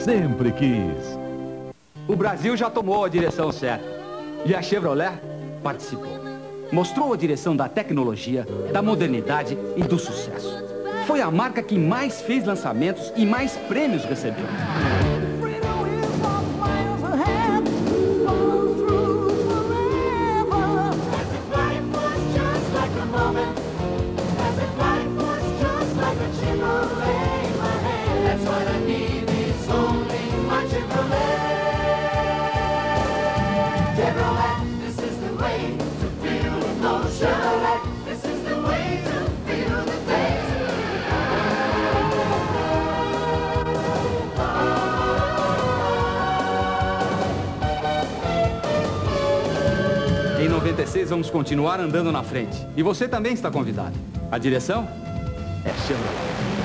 sempre quis. O Brasil já tomou a direção certa. E a Chevrolet participou. Mostrou a direção da tecnologia, da modernidade e do sucesso. Foi a marca que mais fez lançamentos e mais prêmios recebeu. Em 96 vamos continuar andando na frente. E você também está convidado. A direção é Chevrolet.